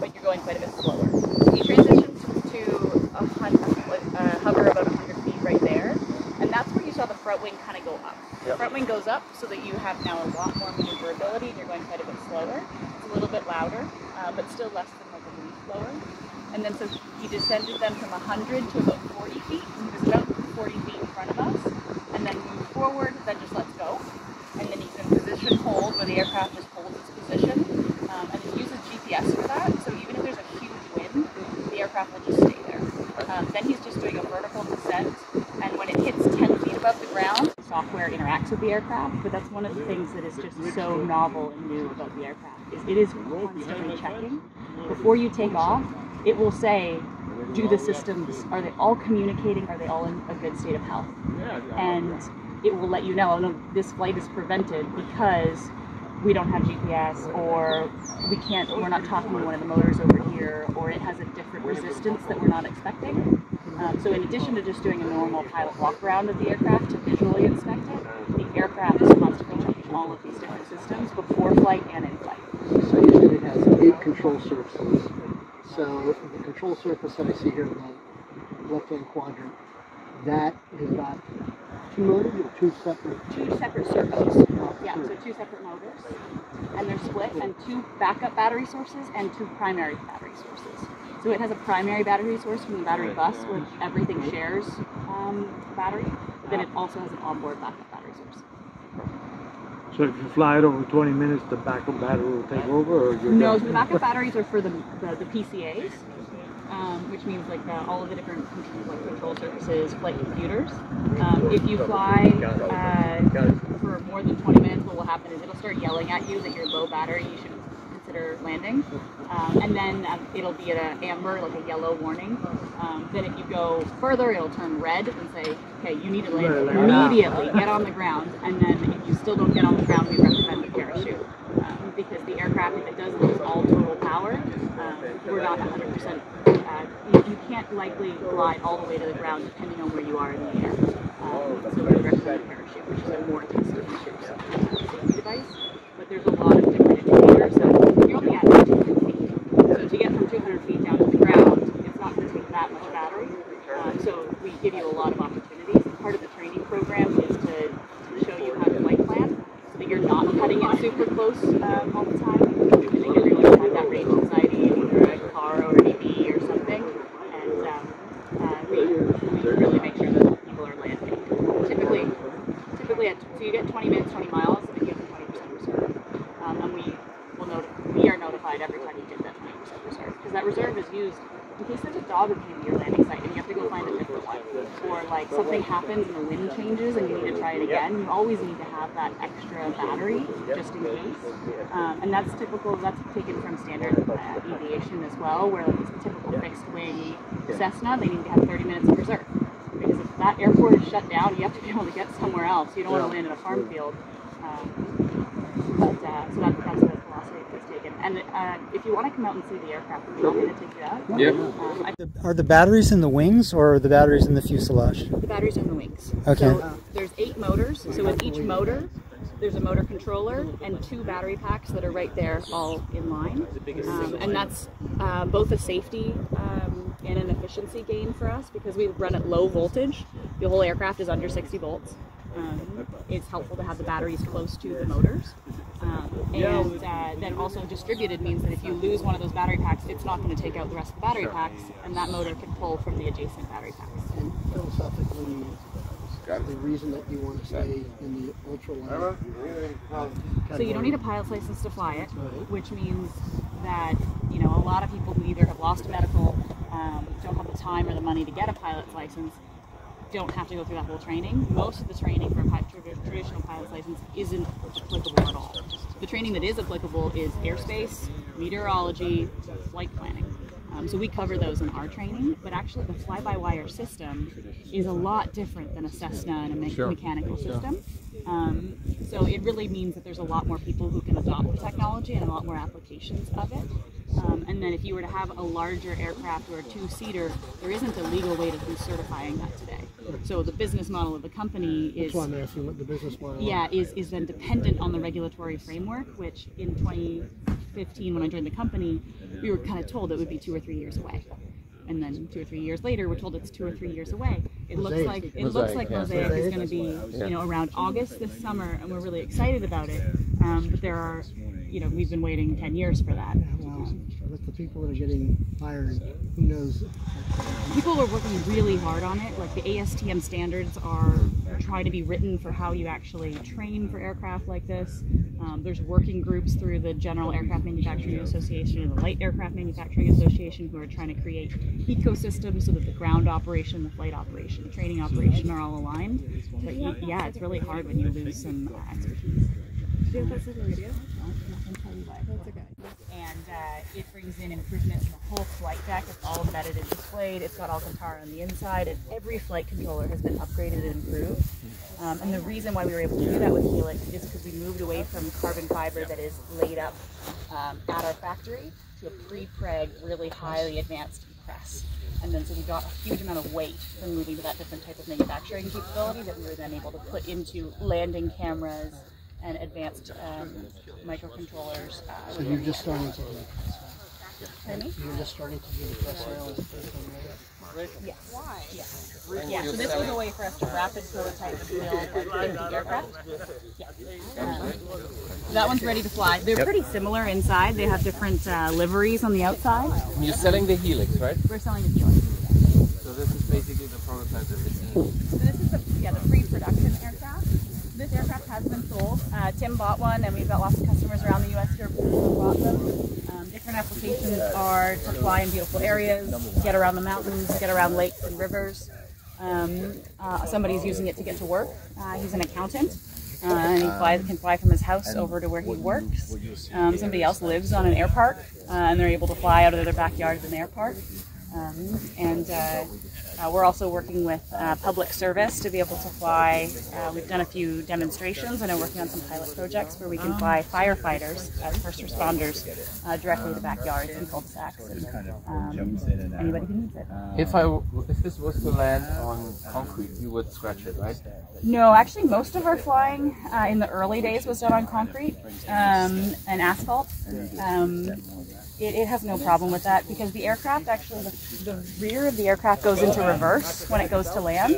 but you're going quite a bit slower. So you transition to a hundred, uh, hover about 100 feet right there, and that's where you saw the front wing kind of go up. The Yep. front wing goes up so that you have now a lot more maneuverability and you're going quite a bit slower. It's a little bit louder, uh, but still less than like a leaf blower. And then so he descended them from 100 to about 40 feet. He was about 40 feet in front of us, and then moved forward, then just lets go. And then he's in position hold, where the aircraft just holds its position. Um, and it uses GPS for that, so even if there's a huge wind, the aircraft will just stay there. Um, then he's just doing a vertical descent, and when it hits 10 feet above the ground, software interacts with the aircraft. But that's one of the things that is just so novel and new about the aircraft is it is constantly checking. Before you take off, it will say, do the systems, are they all communicating? Are they all in a good state of health? And it will let you know, oh, no, this flight is prevented because we don't have GPS or we can't, we're not talking to one of the motors over here or it has a different resistance that we're not expecting. Um, so in addition to just doing a normal pilot walk around of the aircraft to visually inspect it, aircraft is constantly checking all of these different systems before flight and in flight. So you said it has eight control surfaces. So the control surface that I see here in the left-hand quadrant, that has got two motors or two separate? Two separate servos. Yeah, so two separate motors. And they're split, and two backup battery sources and two primary battery sources. So it has a primary battery source from the battery bus, where everything shares um, battery. Then it also has an onboard backup So if you fly it over 20 minutes, the backup battery will take over, or you're No, done? the backup batteries are for the, the, the PCAs, um, which means like uh, all of the different like control surfaces, flight computers. Um, if you fly uh, for more than 20 minutes, what will happen is it'll start yelling at you that you're low battery, you should landing. Um, and then um, it'll be at an amber, like a yellow warning. Um, then if you go further, it'll turn red and say, okay, you need to land immediately, get on the ground. And then if you still don't get on the ground, we recommend the parachute. Um, because the aircraft, if it does lose all total power, um, we're not 100%. Uh, you, you can't likely glide all the way to the ground depending on where you are in the air. Um, so we recommend a parachute, which is a more expensive safety device. But there's a lot of different indicators. So you're only at 200 feet. So to get from 200 feet down to the ground, it's not going to take that much battery. Um, so we give you a lot of opportunities. And part of the training program is to show you how to flight plan so that you're not cutting it super close um, all the time. I think everyone has that range anxiety in either a car or an EV or something. And um, uh, we, we really make sure that people are landing. Typically, typically at, so you get 20 minutes, 20 miles, and you have a 20% reserve. Um, and we will not- we are notified every time you get that 20% reserve because that reserve is used in case there's a dog who came to your landing site and you have to go find a different one, or like something happens and the wind changes and you need to try it again. You always need to have that extra battery just in case. Um, and that's typical. That's taken from standard uh, aviation as well, where like it's a typical fixed wing Cessna, they need to have 30 minutes of reserve. Because if that airport is shut down, you have to be able to get somewhere else. You don't want to land in a farm field. Um, but uh, so that's, that's the philosophy that's taken. And uh, if you want to come out and see the aircraft, we're not going to take you out. Yeah. Um, I, The- Are the batteries in the wings or are the batteries in the fuselage? the batteries are in the wings. Okay. So uh, there's eight motors. So with each motor, there's a motor controller and two battery packs that are right there, all in line. Um, and that's uh, both a safety um, and an efficiency gain for us because we run at low voltage. The whole aircraft is under 60 volts. Um, it's helpful to have the batteries close to the motors. Um, and uh, then also distributed means that if you lose one of those battery packs, it's not going to take out the rest of the battery packs, and that motor can pull from the adjacent battery packs. And philosophically, the reason that you want to stay in the ultralight. So you don't need a pilot's license to fly it, which means that you know a lot of people who either have lost a medical, um, don't have the time or the money to get a pilot's license, don't have to go through that whole training. Most of the training for a traditional pilot's license isn't applicable at all. Training that is applicable is airspace, meteorology, flight planning. Um, so we cover those in our training, but actually the fly-by-wire system is a lot different than a Cessna and a me- mechanical system. Um, so it really means that there's a lot more people who can adopt the technology and a lot more applications of it. Um, and then if you were to have a larger aircraft or a two-seater, there isn't a legal way to do certifying that today. So the business model of the company is That's why I'm asking what the business model. yeah, is, is then dependent on the regulatory framework, which in 2015 when I joined the company, we were kind of told it would be two or three years away. And then two or three years later, we're told it's two or three years away. It looks Mosaic. like it looks Mosaic, like yeah. Mosaic is going to be, you know, around August this summer, and we're really excited about it. Um, but there are, you know, we've been waiting 10 years for that. Well, with the people that are getting fired, who knows? people are working really hard on it. Like the ASTM standards are trying to be written for how you actually train for aircraft like this. Um, there's working groups through the General Aircraft Manufacturing Association and the Light Aircraft Manufacturing Association who are trying to create ecosystems so that the ground operation, the flight operation, the training operation are all aligned. But yeah, it's really hard when you lose some uh, expertise. Uh, it brings in improvements in the whole flight deck. It's all embedded and displayed. It's got Alcantara on the inside, and every flight controller has been upgraded and improved. Um, and the reason why we were able to do that with Helix is because we moved away from carbon fiber that is laid up um, at our factory to a pre-preg, really highly advanced press. And then so we got a huge amount of weight from moving to that different type of manufacturing capability that we were then able to put into landing cameras and advanced um, microcontrollers. Uh, So you're just starting to do the press rail. Pardon me? You're just starting to do the press rail as opposed to the Yes. Why? Yes. Yeah, so this was a way for us to rapid prototype and build our into aircraft. Yeah. Um, that one's ready to fly. They're pretty similar inside. They have different uh, liveries on the outside. You're selling the Helix, right? We're selling the Helix. So this is basically the prototype that we're seeing. So this is the yeah the pre-production aircraft. This aircraft has been sold. Uh, Tim bought one, and we've got lots of customers around the U.S. here who bought them. Um, different applications are to fly in beautiful areas, get around the mountains, get around lakes and rivers. Um, uh, somebody's using it to get to work. Uh, he's an accountant. Uh, and he can fly from his house over to where he works. Um, somebody else lives on an air park, uh, and they're able to fly out of their backyard in an air park. Um, and uh, uh, we're also working with uh, public service to be able to fly. Uh, we've done a few demonstrations and are working on some pilot projects where we can fly firefighters as first responders uh, directly to backyards and cul-de-sacs and um, anybody who needs it. If I, if this was to land on concrete, you would scratch it, right? No, actually, most of our flying uh, in the early days was done on concrete um, and asphalt. It, it has no problem with that because the aircraft actually, the, the rear of the aircraft goes into reverse when it goes to land,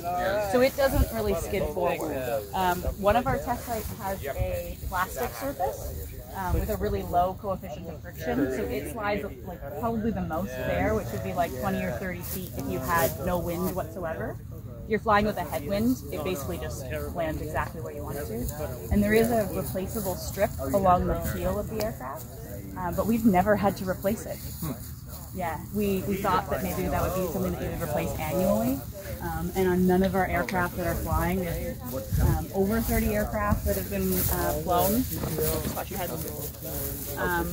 so it doesn't really skid forward. Um, one of our test sites has a plastic surface. Um, with a really low coefficient of friction, so it slides like probably the most there, which would be like 20 or 30 feet if you had no wind whatsoever. You're flying with a headwind, it basically just lands exactly where you want it to. And there is a replaceable strip along the keel of the aircraft, uh, but we've never had to replace it. Yeah, we, we thought that maybe that would be something that we would replace annually. Um, and on none of our aircraft that are flying, there's um, over 30 aircraft that have been uh, flown. Watch your head. Um,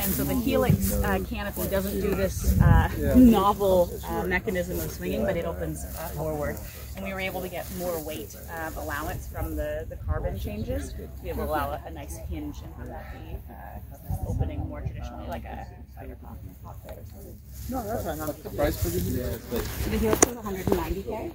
and so the Helix uh, canopy doesn't do this uh, novel uh, mechanism of swinging, but it opens uh, forward. And we were able to get more weight um, allowance from the, the carbon changes to be able to allow a, a nice hinge and have that be uh, opening more traditionally like a fighter cockpit or something. The price for the Helix? The Helix is 190k,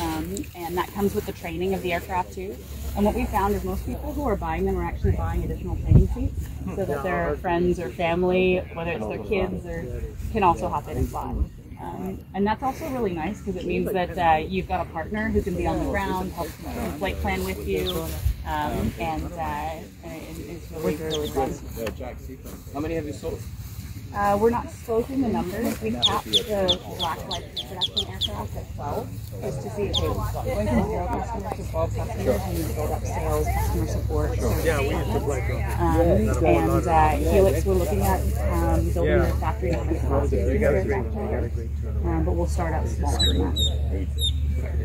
um, and that comes with the training of the aircraft too. And what we found is most people who are buying them are actually buying additional training seats, so that their friends or family, whether it's their kids, or can also hop in and fly. Um, and that's also really nice because it means that uh, you've got a partner who can be on the ground, help flight plan with you, um, and, uh, it's really, really fun. How many have you sold? Uh, we're not disclosing the numbers. We capped the BlackFly production aircraft at 12 just to see if going from zero customers to 12 customers and you build up sales, customer support, service departments. Um, and uh, Helix, we're looking at um, building a factory in capacity aircraft carrier. Um, but we'll start out smaller than that.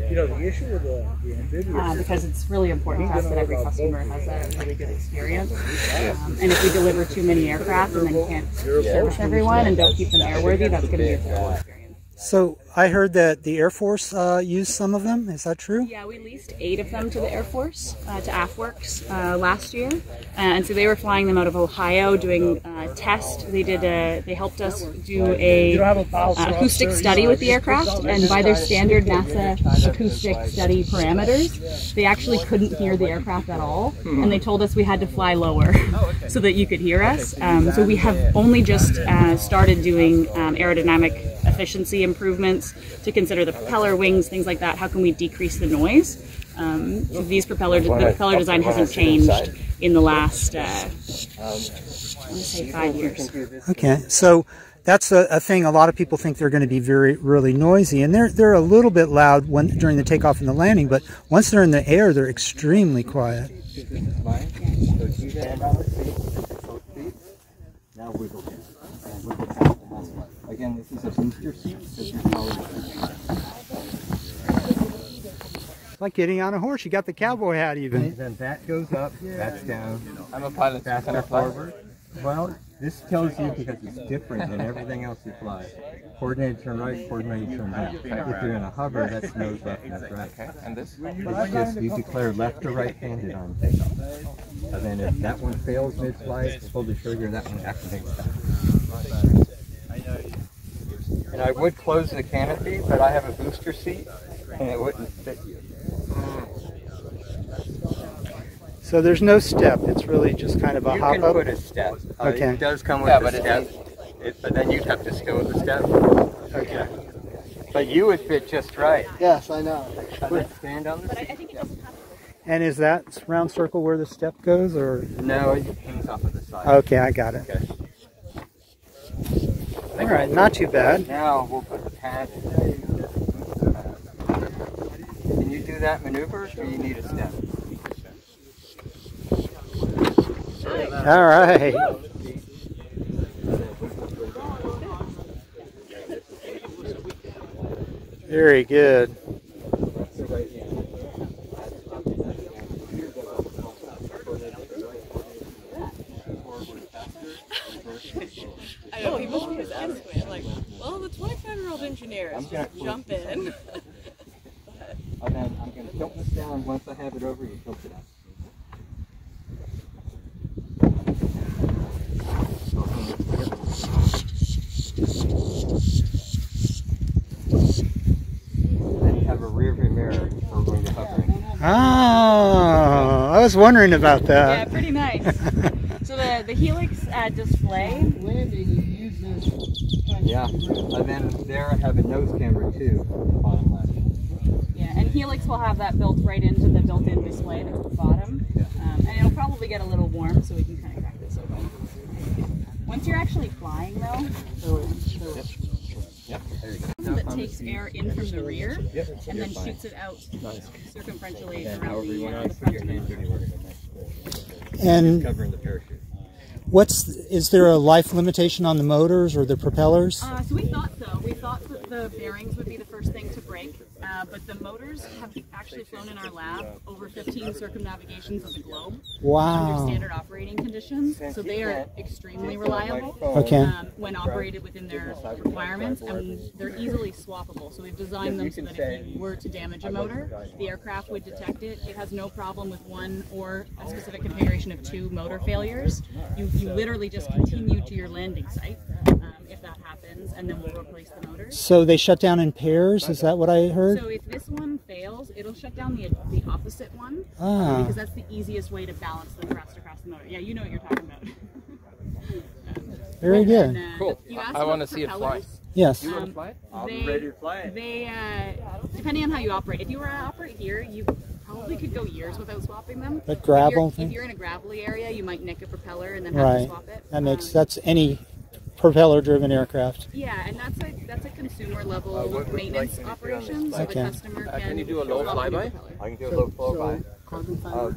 You know, the issue with the, the amphibious Uh, because it's really important to us that every customer has a really good experience. Um, and if we deliver too many aircraft and then can't service everyone and don't keep them airworthy, that's going to be a experience. So I heard that the Air Force uh, used some of them. Is that true? Yeah, we leased eight of them to the Air Force, uh, to AFWERX, uh, last year. And so they were flying them out of Ohio, doing uh, test. They did a. They helped us do a uh, acoustic study with the aircraft, and by their standard NASA acoustic study parameters, they actually couldn't hear the aircraft at all, and they told us we had to fly lower so that you could hear us. Um, so we have only just uh, started doing um, aerodynamic efficiency improvements to consider the propeller wings, things like that. How can we decrease the noise? Um, these propeller, the propeller design hasn't changed in the last, uh, I want to say five years. Okay, so that's a, a thing. A lot of people think they're going to be very, really noisy, and they're they're a little bit loud when during the takeoff and the landing. But once they're in the air, they're extremely quiet. Now wiggle. And wiggle past the handle. Again, this is a booster seat, so you're like getting on a horse. You got the cowboy hat even. Then that goes up, that's down, I'm a pilot. that's Can I fly? forward. Well, this tells you because it's different than everything else you fly. Coordinated turn right, coordinated turn left. If you're in a hover, that's nose left, that's right. Okay, and this? It's just you declare left or right handed on takeoff. And then if that one fails mid-flight, pull the trigger, that one activates that. And I would close the canopy, but I have a booster seat and it wouldn't fit you. So there's no step. It's really just kind of a You hop can up. put a step. Uh, Okay. It does come with Yeah, a but it step, it, but then you'd have to still with the step. Okay. But you would fit just right. Yes, I know. And then stand on the But seat. I think it doesn't And is that round circle where the step goes, or? No, it hangs off of the side. Okay, I got it. Okay. All right, not too bad. Now we'll put the pad in. Can you do that maneuver or you need a step? All right. Very good. I know people always ask me, like, well, the 25 year old engineers I'm just jump in. And then I'm going to tilt this down. Once I have it over, you tilt it up. Then you have a rear view mirror for when you're hovering. Oh, I was wondering about that. Yeah, pretty nice. so the, the Helix uh, display, Landing, you use this. Yeah. And then there I have a nose camera too, bottom left. yeah, and Helix will have that built right into the built-in display at the bottom. Um, and it'll probably get a little warm, so we can kind of crack this open. Once you're actually flying though, Yep. There you go. that takes air in from the rear Yep. and then shoots it out circumferentially around the, uh, the front of anywhere. And Covering the parachute. What's is there a life limitation on the motors or the propellers? Uh, so we thought so. We thought that the bearings would be the first thing to break, uh, but the motors have actually flown in our lab over 15 circumnavigations of the globe under Wow. standard operating conditions. So they are extremely reliable Okay. um, when operated within their requirements, and they're easily swappable. So we've designed them so that if you were to damage a motor, the aircraft would detect it. It has no problem with one or a specific configuration of two motor failures. You, you literally just continue to your landing site if that happens, and then we'll replace the motors. So they shut down in pairs. Is that what I heard? So if this one fails, it'll shut down the, the opposite one Ah. because that's the easiest way to balance the thrust across the motor. Yeah, you know what you're talking about. Very And, good. uh, Cool. You asked I wanna see it fly. propellers. Yes. You want Um, to fly it? I'll they, ready to fly it. They, uh, depending on how you operate, if you were to operate here, you probably could go years without swapping them. That If gravel you're, thing? if you're in a gravelly area, you might nick a propeller and then have to swap it. That makes Um, that's any propeller-driven aircraft. Yeah, and that's a that's a consumer level Uh, what maintenance like me to do on this operation, so Okay. the customer Uh, can. can you do a low swap the flyby? propeller. I can do a low flow by. Carbon. Uh,